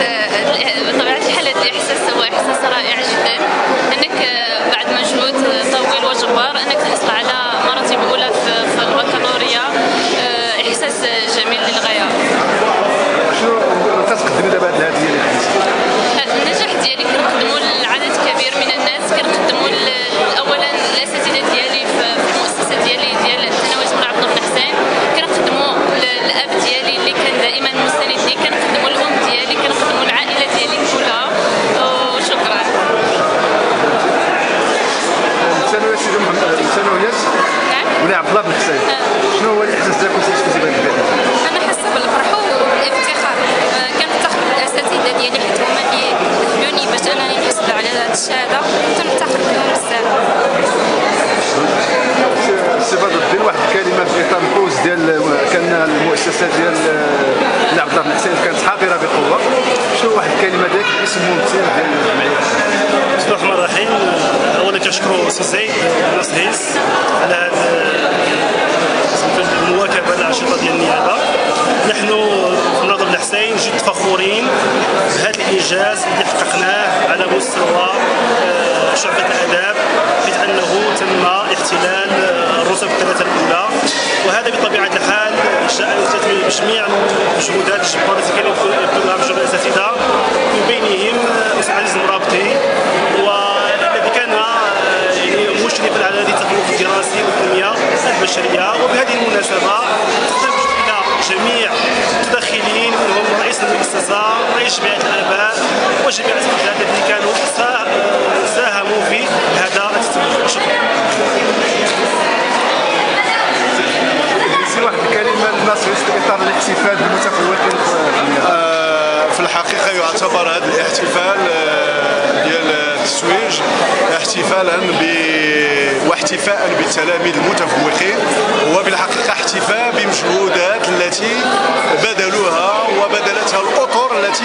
الاحساس بطبيعه الحال هذا الاحساس هو إحساس رائع جدا انك بعد مجهود طويل وجبار انك تحصل على مراتب اولى في البكالوريا احساس جميل للغايه شنو كتقدمي دابا هذه الهديه اللي خديتي؟ النجاح ديالي كنقدمو لعدد كبير من الناس كنقدمو اولا الاساتذه ديالي في المؤسسه ديالي ديال الثانويه بن عبد الله بن حسين كنخدمو الاب ديالي اللي كان دائما مستند لي كنخدمو الام ديالي كنخدمو العائله ديالي كلها وشكرا الثانويه سيدي محمد الثانويات نعم بن عبد الله بن حسين شنو هو الاحساس ديالك كنت تفوزي بهذه الجائزه؟ أنا حاسه بالفرحه والافتخار كنفتخر بالاساتذه ديالي حيت هما اللي دخلوني باش انني نحصل على هذه الشهاده كنفتخر بهم بزاف سي بدر دير واحد الكلمة في اطار الفوز ديال كان المؤسسه ديال عبد الله بن حسين كانت حاضرة بقوة. شنو واحد الكلمة ديالك باسم ممثل ديال الجمعيه بسم الله الرحمن الرحيم. اولا كنشكروا سي زيد وناس هيس على هذا المواكبة الأنشطة ديال النيابة. نحن في النظر بن حسين جد فخورين بهذا الإنجاز اللي حققناه على مستوى آه، شعبة الأداب حيث أنه تم احتلال آه، الرتب الثلاثه الاولى وهذا بطبيعه الحال جاء نتيجه من جميع المجهودات الجباره التي كانوا يبذلوها مجموعه الاساتذه من بينهم آه، أستاذ عزيز المرابطي والذي كان آه، يعني مشرفا على هذه التفوق الدراسي والتنميه البشرية وبهذه المناسبة تقدم إلى جميع المتدخلين منهم رئيس المؤسسة رئيس جمعية الاباء وجميع الاساتذه الذين كانوا سا- ساهموا في هذا التسويق شكرا. واحد الكلمة للناس في إطار الاحتفال بالمتفوقين في آه، في الحقيقة يعتبر هذا الاحتفال آه، ديال التتويج احتفالا ب واحتفاء بالتلاميذ المتفوقين هو بالحقيقة احتفاء بمجهودات التي بذلوها وبذلتها الأطر التي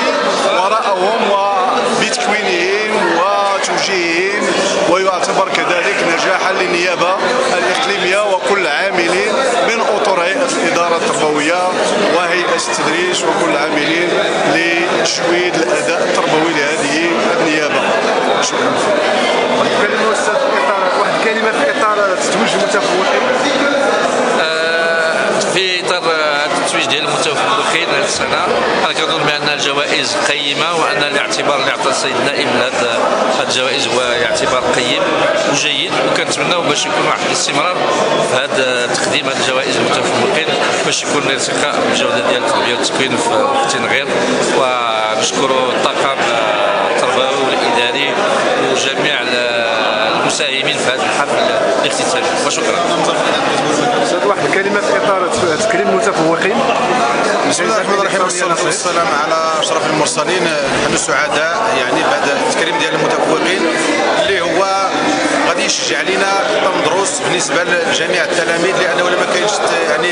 وراءهم وبتكوينهم وتوجيههم. ويعتبر كذلك نجاحا للنيابة الإقليمية وكل عاملين من أطر هيئة الإدارة التربوية وهيئة التدريس وكل عاملين لتجويد الأداء التربوي لهذه النيابة شكرا واحد الكلمة أستاذ في اطار واحد الكلمة في اطار تتويج المتفوقين في إطار هذا التتويج ديال المتفوقين هذه السنة. أنا كنظن بأن الجوائز قيمة وأن الاعتبار اللي عطى السيد النائب لهذه الجوائز هو اعتبار قيم وجيد. وكنتمناو باش يكون واحد الاستمرار في هذا تقديم هذه الجوائز للمتفوقين باش يكون الارتقاء بالجوده ديال التربية والتكوين في التنغير ونشكروا الطاقم التربوي والاداري وجميع المساهمين في هذا الحفل الاختتامي وشكرا. أستاذ واحد الكلمة في اطار تكريم المتفوقين بسم الله الرحمن الرحيم. والصلاة والسلام على أشرف المرسلين نحن سعداء يعني بعد التكريم ديال المتفوقين اللي هو غادي يشجع علينا دروس بالنسبة لجميع التلاميذ لأنه لما كاينش يعني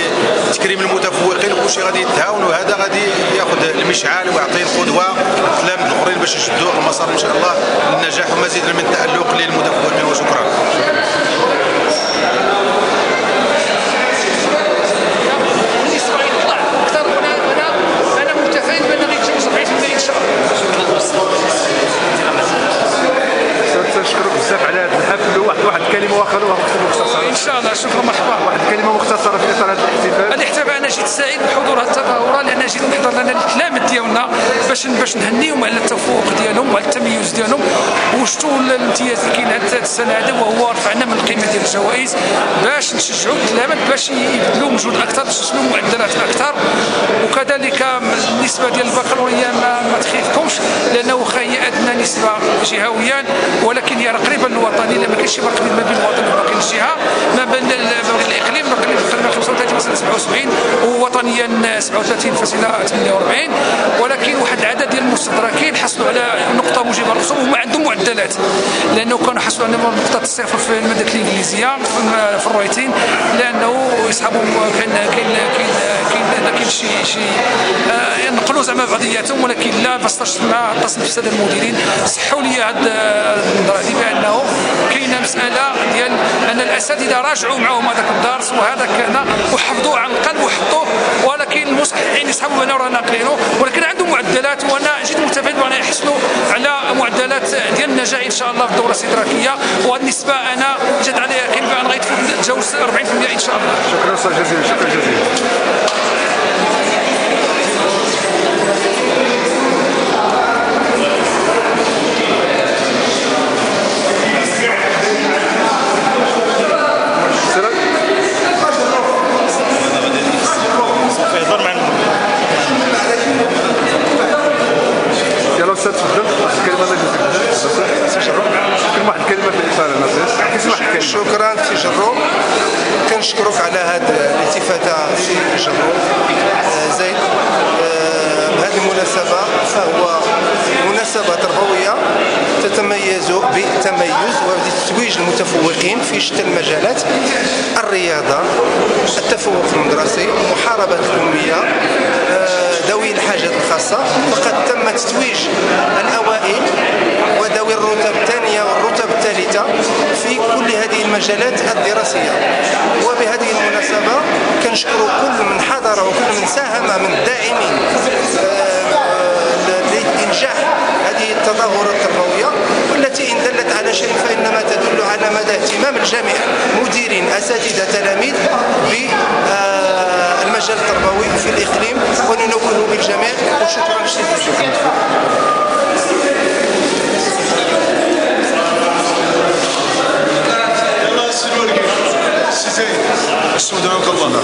تكريم المتفوقين. كلشي غادي يتهاون وهذا غادي ياخذ المشعال ويعطي القدوة للتلاميذ الآخرين باش يشدوا المسار إن شاء الله للنجاح ومزيد من التألق للمتفوقين. وشكرا بالنسبة للطلع أكثر هنا أنا أنا متفائل بان غيجيو 70% ان شاء الله أستاذ تنشكرك بزاف على هذا الحفل واحد واحد الكلمة أخرى مختصره ان شاء الله شكرا مرحبا واحد الكلمة مختصره في اطار هذا الاحتفال سعيد بحضور هذه التظاهرة لأن جيت نحضر لنا التلامذ ديالنا باش باش نهنيهم على التفوق ديالهم وعلى التميز ديالهم. وشتو الامتياز اللي كاين هذه السنة هذا وهو رفعنا من القيمه ديال الجوائز باش نشجعوا التلامذ باش يبذلوا مجهود أكثر يوصلوا معدلات أكثر. وكذلك النسبة ديال البكالوريا ما, ما تخيفكمش لأنه واخا هي ادنى نسبة جهويا. ولكن هي قريبه للوطني لأن ما كاينش شي فرق ما بين الوطني وباقي الجهة. ما بين ال- ما بين الإقليم الاقليم تقريبا 35 مثلا 77 ووطنيا 37.48 ولكن واحد العدد ديال المستدركين حصلوا على نقطة موجبة للرسوم وهم عندهم معدلات لأنه كانوا حصلوا على نقطة الصفر في المادة الإنجليزية في- الرويتين لأنه يصحابهم كان كاين كاين كاين كاين شي شي آه، ينقلوا زعما بعضياتهم ولكن لا باش مع اتصل بالساده المديرين. صحوا لي هاد النظره هذه بأنه كاين كاينة مسألة الاساتذه راجعوا معهم هذاك الدرس وهذا كان وحفظوه عن قلب وحطوه. ولكن المصححين يسحبوا بنا راه ناقلينه. ولكن عندهم معدلات وأنا جيت متفائل بان يحصلوا على معدلات ديال النجاح إن شاء الله في الدورة الاستدراكيه وهذه أنا جات عليها يقين بان غيتجاوز 40% إن شاء الله. شكرا أستاذ جزيلا شكرا جزيلا شكرا سي جرو كنشكرك على هذه الالتفاته سي جرو آه، زين آه، بهذه المناسبة فهو مناسبة تربويه تتميز بالتميز وبتتويج المتفوقين في شتى المجالات الرياضة التفوق المدرسي محاربة الاميه آه، ذوي الحاجات الخاصة فقد تم تتويج الاوائل وذوي الرتب الثانية والرتب الثالثه في كل هذه المجالات الدراسية. وبهذه المناسبة كنشكر كل من حضر وكل من ساهم من الداعمين لإنجاح هذه التظاهرات التربويه والتي إن دلت على شيء فإنما تدل على مدى اهتمام الجميع مديرين أساتذة تلاميذ بالمجال التربوي في الإقليم وننوه بالجميع وشكرا جزيلا. استودعك الله.